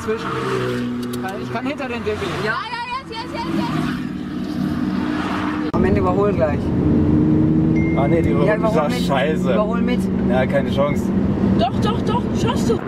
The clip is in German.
zwischen. Ich kann hinter den Dippi. Ja, ja, jetzt, jetzt, jetzt, jetzt. Am Ende überhol gleich. Ah ne, die Ja, überhol ist mit. scheiße. Überhol mit. Ja, keine Chance. Doch, doch, doch, schaffst du.